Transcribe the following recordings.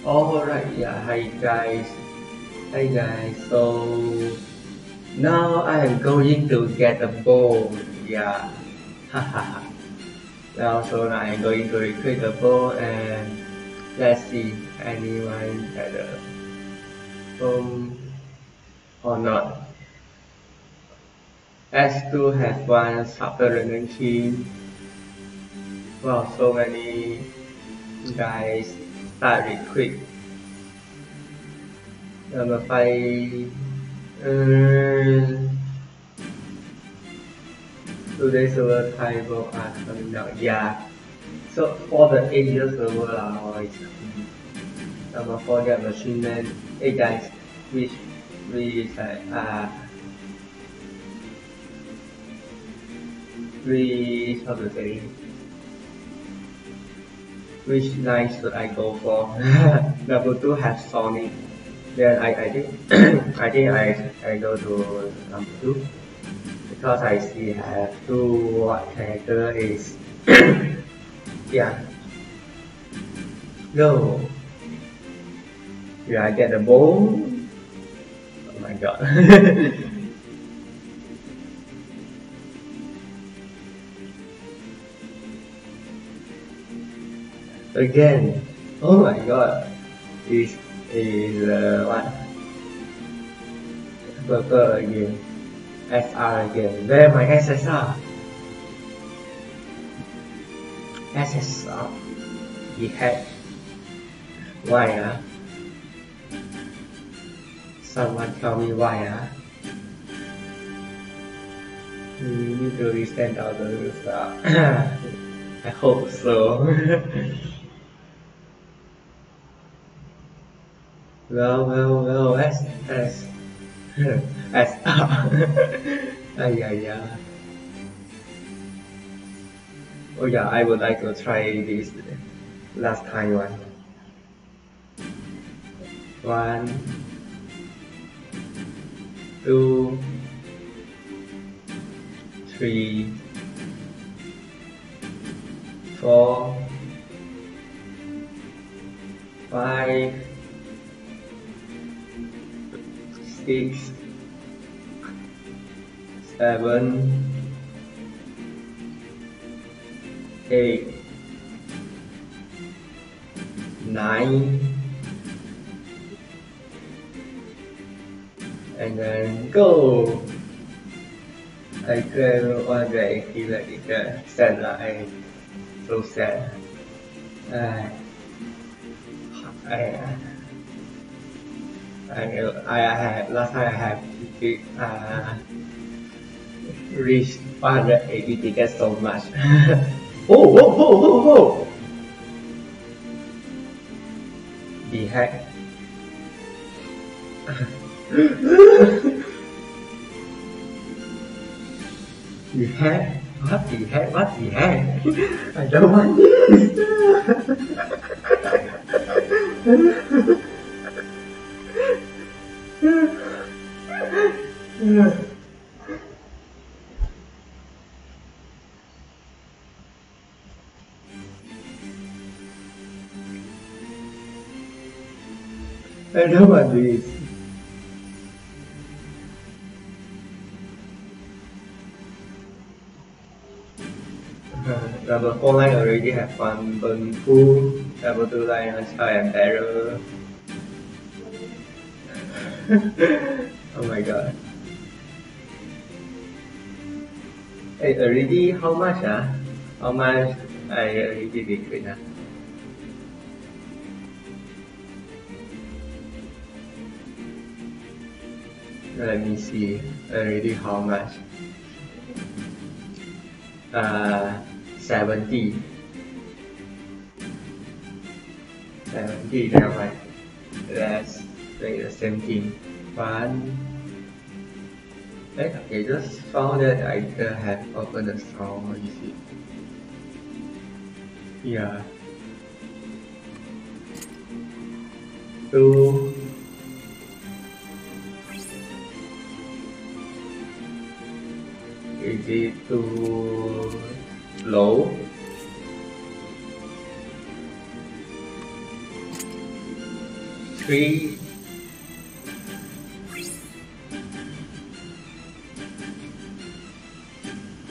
Alright, yeah, hi guys. Hi guys, so now I am going to get a bow. Yeah, well, so now I'm going to recruit the bow and let's see anyone at the home or not. S2 has one team. Wow, so many guys start recruit. Number five. Uh, today's server table are coming down. Yeah. So for the Asia server are always coming. Four, the machine man. Hey guys, which which uh, which how to say which line should I go for? Number two has Sonic. Then I, I think I think I, I go to number two because I see have two what character is yeah. Go. Yeah, I get the bow. Oh my god. again. Oh my god. Is is uh, what? Burger again. SR again. Where my SSR? SSR. He had. Why ah? Someone tell me why ah? We need to resend all the stuff. I hope so. well, well, well, S, S, S, ay, ay, ay. Oh yeah, I would like to try this last time one. One, two, three, four, five, six, seven, eight, nine, and then go. I clear one day, he let it go. Sad I so sad. Uh, I, I, I had last time I have uh, reached 180 tickets so much. oh, whoa, whoa, whoa, whoa! The heck? the heck? What the heck? What the heck? I don't want this! I don't want this. Number 4 line already have one burn pool. Number 2 line has fire and barrel. oh my god. Hey, already how much ah? How much I already recruit ah? Let me see already how much. Uh, 70. 70, never mind. Let's play the same thing. One. Okay, just found that I have opened the store, you see. Yeah. Two. Is it too low? three,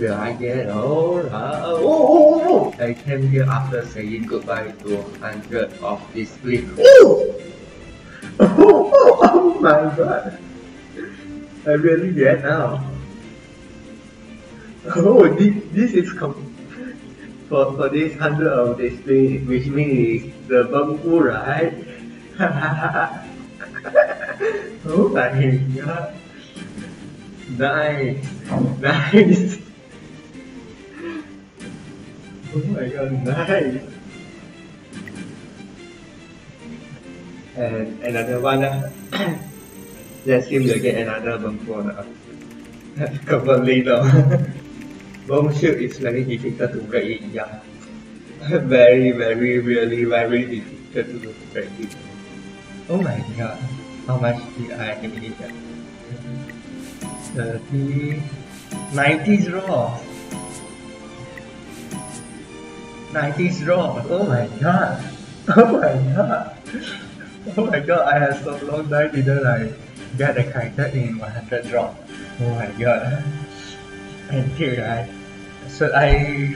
Will I get all right? Oh, oh, oh, I came here after saying goodbye to 100 of this week. Oh, oh, oh, oh my god. I really get now. Oh, this, this is com- for, for this 100 of this week, which means the bamboo, right? oh my god. Nice, nice. Đúng rồi gần đây And another one. Uh, let's see if we get another bumper. Uh, completely no. Bomb shoot is very difficult to break it, yeah. very, very, really, very difficult to break it. Oh my god, how much did I get? 30, 90 draw 90s rock. Oh my god. Oh my god. Oh my god, I had so long time didn't I get a character in 100 drop. Oh my god. And here I Should I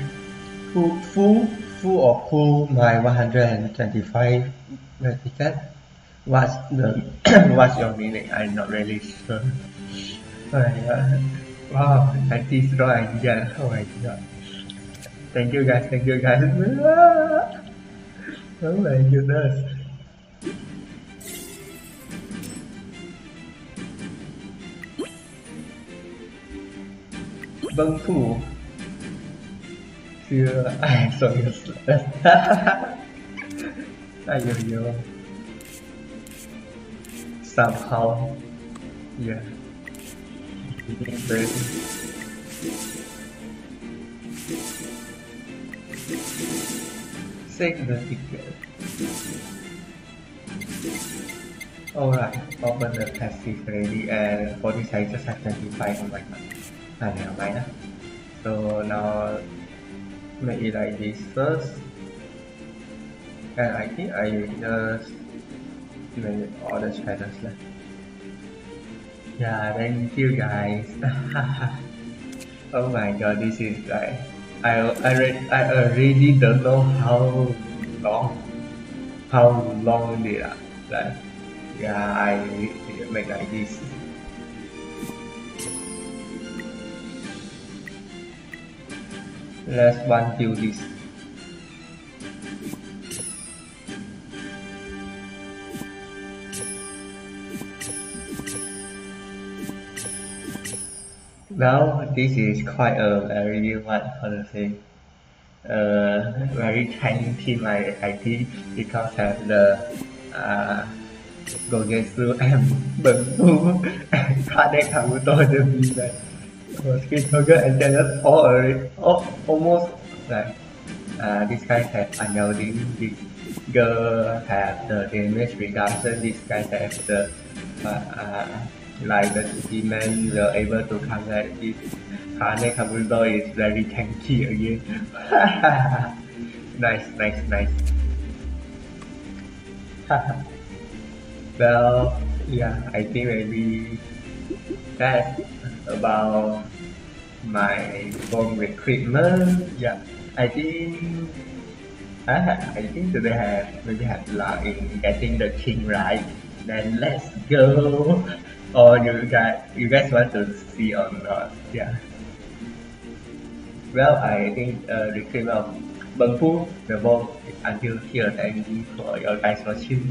full full full or pull my 125 ticket? What's the what's your meaning? I'm not really sure. Oh my god. Wow, 90s rock again. Oh my god. Thank you guys, thank you guys. oh my goodness. Vâng thủ Chưa ai so useless Ai yo yo Somehow. Yeah Ticket. Alright, open the passive ready and for this I just have 25 on my god. I never mind. Ah. So now make it like this first. And I think I just make all the channels left. Yeah, thank you guys. oh my god, this is like I I I already don't know how long how long did I like yeah I make like this. Let's one do this. Well, this is quite a very what how to say uh, very tiny team I, I think because of the uh, Gouketsu and Bunbu and Kadek Kabuto to be like Skin Trigger and then all already all, almost like uh, this guy have unyielding, this girl have the damage reduction, this guy has the uh, uh, like the demon were able to back this Kane Kabuto is very tanky again. nice, nice, nice. well, yeah, I think maybe that's about my phone recruitment. Yeah, I think I, I think today have maybe have luck in getting the king right. Then let's go. or you guys you guys want to see or not yeah. Well I think uh, the clip of Bangfu the ball until here thank you for your guys watching